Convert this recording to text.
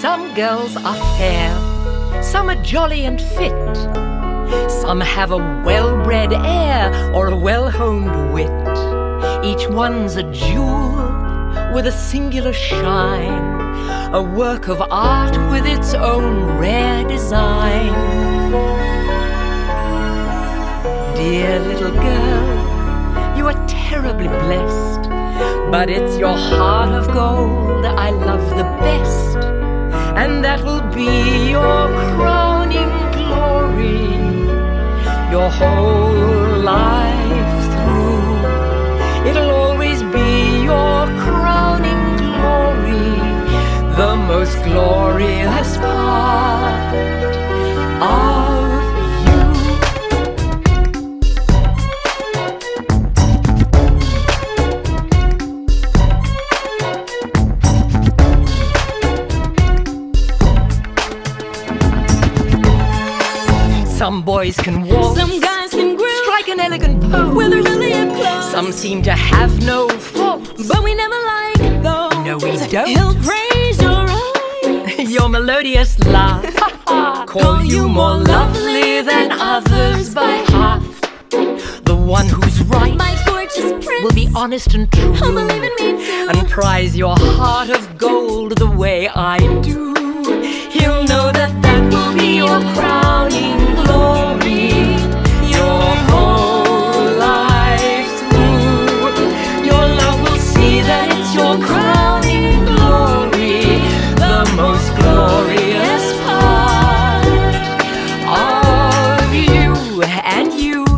Some girls are fair, some are jolly and fit. Some have a well bred air or a well honed wit. Each one's a jewel with a singular shine, a work of art with its own rare design. Dear little girl, you are terribly blessed, but it's your heart of gold I love the best, and that will be your crowning glory, your whole life through. It'll always be your crowning glory, the most glorious Some boys can walk, Some guys can groove strike an elegant pose. with a really close. Some seem to have no faults. but we never like those. No, we don't. He'll praise your eyes. Your melodious laugh call you more lovely than others by half. The one who's right My gorgeous prince. will be honest and true Oh, believe in me too. and prize your heart of gold the way I do. He'll know that that will be your glory. and you.